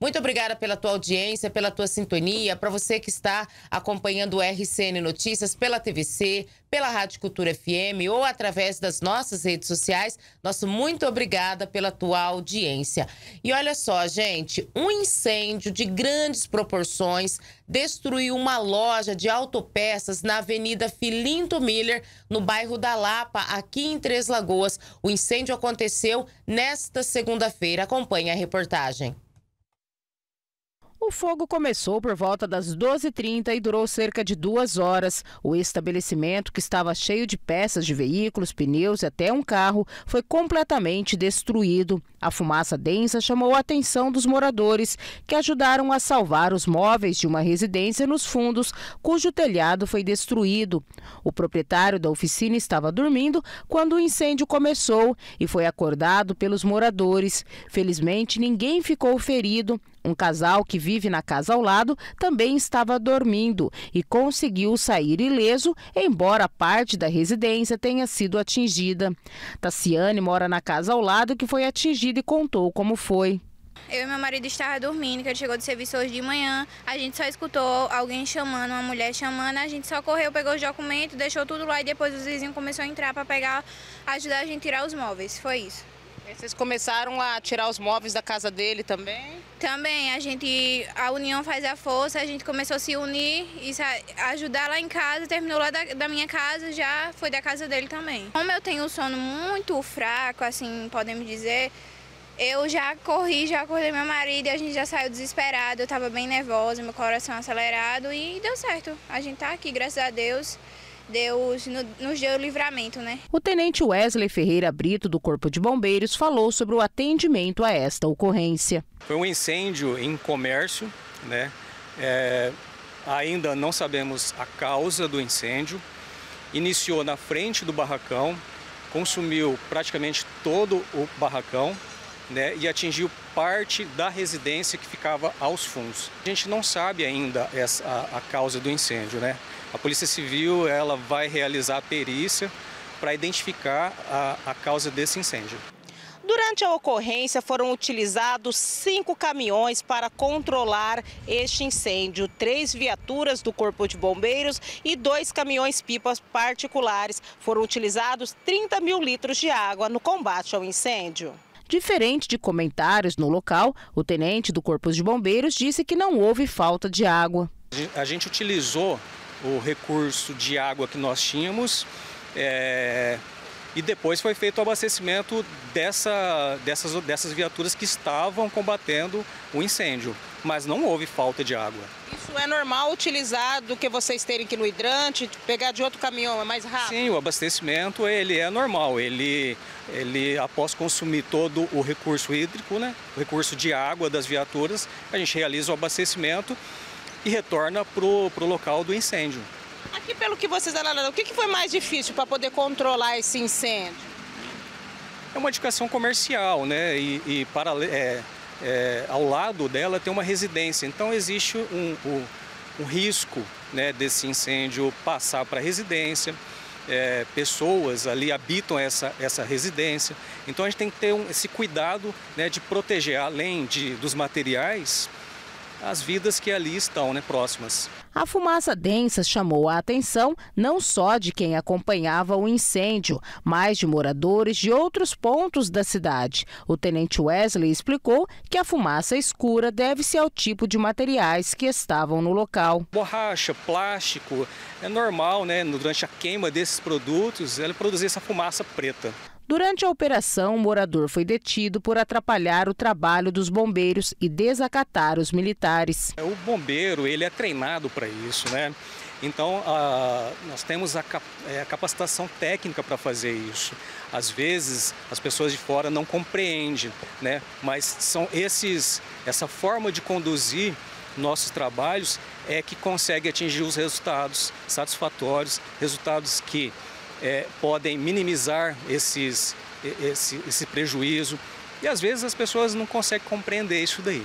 Muito obrigada pela tua audiência, pela tua sintonia, para você que está acompanhando o RCN Notícias pela TVC, pela Rádio Cultura FM ou através das nossas redes sociais. Nosso muito obrigada pela tua audiência. E olha só, gente, um incêndio de grandes proporções destruiu uma loja de autopeças na Avenida Filinto Miller, no bairro da Lapa, aqui em Três Lagoas. O incêndio aconteceu nesta segunda-feira. Acompanhe a reportagem. O fogo começou por volta das 12h30 e durou cerca de duas horas. O estabelecimento, que estava cheio de peças de veículos, pneus e até um carro, foi completamente destruído. A fumaça densa chamou a atenção dos moradores, que ajudaram a salvar os móveis de uma residência nos fundos, cujo telhado foi destruído. O proprietário da oficina estava dormindo quando o incêndio começou e foi acordado pelos moradores. Felizmente, ninguém ficou ferido. Um casal que vive na casa ao lado também estava dormindo e conseguiu sair ileso, embora parte da residência tenha sido atingida. Tassiane mora na casa ao lado que foi atingida e contou como foi. Eu e meu marido estava dormindo, que ele chegou de serviço hoje de manhã. A gente só escutou alguém chamando, uma mulher chamando. A gente só correu, pegou os documentos, deixou tudo lá e depois os vizinhos começaram a entrar para pegar, ajudar a gente a tirar os móveis. Foi isso. Vocês começaram a tirar os móveis da casa dele também? Também, a gente, a união faz a força, a gente começou a se unir e ajudar lá em casa, terminou lá da, da minha casa, já foi da casa dele também. Como eu tenho um sono muito fraco, assim, podemos dizer, eu já corri, já acordei meu marido e a gente já saiu desesperado, eu estava bem nervosa, meu coração acelerado e deu certo. A gente tá aqui, graças a Deus. Deus nos deu o livramento, né? O tenente Wesley Ferreira Brito, do Corpo de Bombeiros, falou sobre o atendimento a esta ocorrência. Foi um incêndio em comércio, né? É, ainda não sabemos a causa do incêndio. Iniciou na frente do barracão, consumiu praticamente todo o barracão, né, e atingiu parte da residência que ficava aos fundos. A gente não sabe ainda essa, a, a causa do incêndio, né? A Polícia Civil ela vai realizar a perícia para identificar a, a causa desse incêndio. Durante a ocorrência, foram utilizados cinco caminhões para controlar este incêndio. Três viaturas do Corpo de Bombeiros e dois caminhões-pipas particulares. Foram utilizados 30 mil litros de água no combate ao incêndio. Diferente de comentários no local, o tenente do Corpo de Bombeiros disse que não houve falta de água. A gente utilizou o recurso de água que nós tínhamos. É, e depois foi feito o abastecimento dessa, dessas, dessas viaturas que estavam combatendo o incêndio, mas não houve falta de água. Isso é normal utilizar do que vocês terem que ir no hidrante, pegar de outro caminhão, é mais rápido? Sim, o abastecimento ele é normal, ele, ele após consumir todo o recurso hídrico, né, o recurso de água das viaturas, a gente realiza o abastecimento e retorna para o local do incêndio. Aqui, pelo que vocês analisaram, o que, foi mais difícil para poder controlar esse incêndio? É uma edificação comercial, né? E, e para, é, é, ao lado dela tem uma residência, então existe um, um, um risco né, desse incêndio passar para a residência. É, pessoas ali habitam essa, essa residência. Então a gente tem que ter um, esse cuidado né, de proteger, além de, dos materiais, as vidas que ali estão né, próximas. A fumaça densa chamou a atenção não só de quem acompanhava o incêndio, mas de moradores de outros pontos da cidade. O tenente Wesley explicou que a fumaça escura deve-se ao tipo de materiais que estavam no local. Borracha, plástico, é normal, né? Durante a queima desses produtos, ela produzir essa fumaça preta. Durante a operação, o morador foi detido por atrapalhar o trabalho dos bombeiros e desacatar os militares. O bombeiro ele é treinado para isso, né? Então, a, nós temos a, é, a capacitação técnica para fazer isso. Às vezes, as pessoas de fora não compreendem, né? mas são esses, essa forma de conduzir nossos trabalhos é que consegue atingir os resultados satisfatórios, resultados que é, podem minimizar esses, esse, esse prejuízo. E às vezes as pessoas não conseguem compreender isso daí.